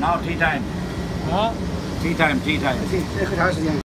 now tea time. 啊？Tea time, tea time.